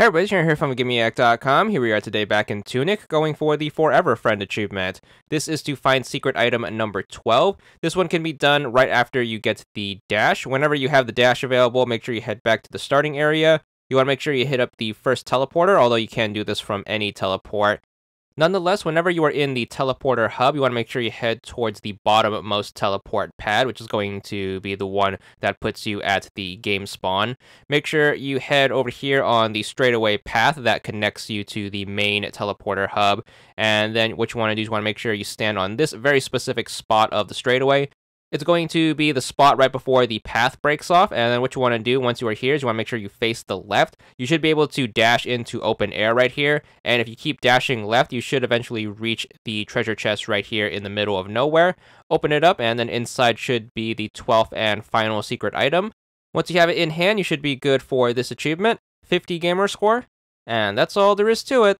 Hey everybody, Sharon here from VidGamiac.com. Here we are today back in Tunic, going for the Forever Friend achievement. This is to find secret item number 12. This one can be done right after you get the dash. Whenever you have the dash available, make sure you head back to the starting area. You want to make sure you hit up the first teleporter, although you can do this from any teleport. Nonetheless, whenever you are in the teleporter hub, you want to make sure you head towards the bottommost teleport pad, which is going to be the one that puts you at the game spawn. Make sure you head over here on the straightaway path that connects you to the main teleporter hub. And then what you want to do is you want to make sure you stand on this very specific spot of the straightaway. It's going to be the spot right before the path breaks off, and then what you want to do once you are here is you want to make sure you face the left. You should be able to dash into open air right here, and if you keep dashing left, you should eventually reach the treasure chest right here in the middle of nowhere. Open it up, and then inside should be the 12th and final secret item. Once you have it in hand, you should be good for this achievement. 50 gamer score, and that's all there is to it.